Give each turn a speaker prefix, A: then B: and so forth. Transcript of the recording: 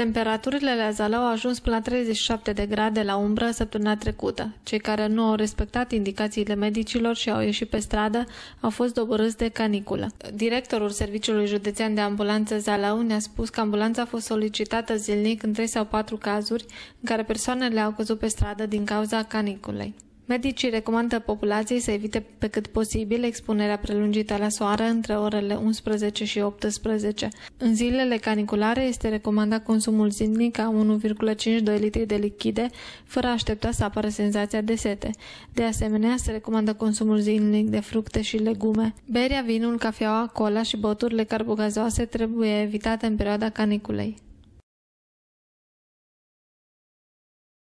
A: Temperaturile la Zalău au ajuns până la 37 de grade la umbră săptămâna trecută. Cei care nu au respectat indicațiile medicilor și au ieșit pe stradă au fost doborâți de caniculă. Directorul Serviciului Județean de Ambulanță Zalău ne-a spus că ambulanța a fost solicitată zilnic în 3 sau 4 cazuri în care persoanele au căzut pe stradă din cauza caniculei. Medicii recomandă populației să evite pe cât posibil expunerea prelungită la soare între orele 11 și 18. În zilele caniculare este recomandat consumul zilnic a 1,52 litri de lichide, fără a aștepta să apară senzația de sete. De asemenea, se recomandă consumul zilnic de fructe și legume. Berea, vinul, cafeaua, cola și băuturile carbogazoase trebuie evitate în perioada caniculei.